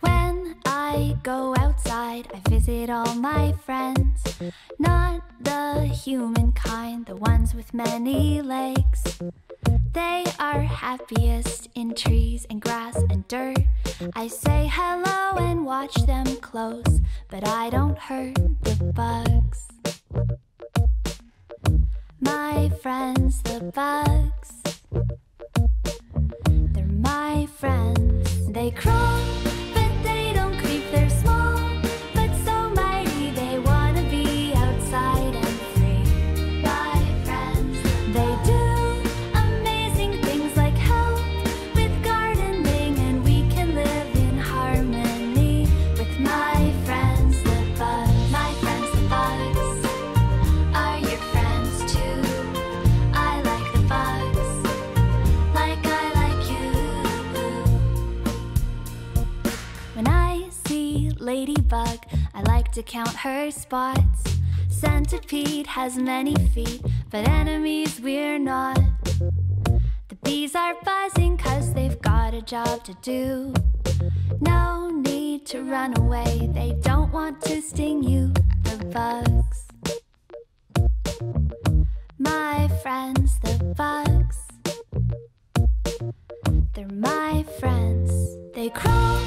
When I go outside, I visit all my friends. Not the humankind, the ones with many legs. They are happiest in trees and grass and dirt. I say hello and watch them close, but I don't hurt the bugs. Friends, the bugs. They're my friends. They crawl, Ladybug, I like to count her spots. Centipede has many feet, but enemies we're not. The bees are buzzing cause they've got a job to do. No need to run away, they don't want to sting you, the bugs. My friends, the bugs. They're my friends. They crawl,